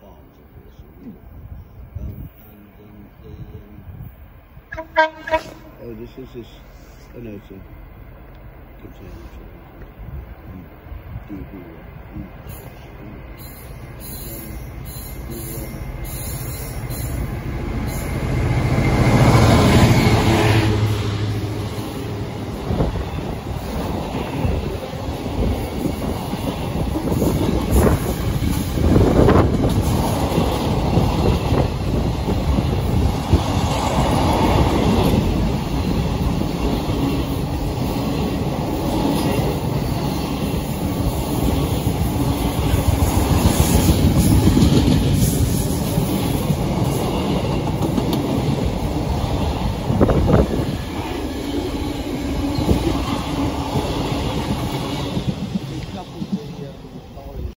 farms, of course. and, Um, and um, the um, oh, this is this. Oh no, it's a container. Mm. DB. Mm. Mm.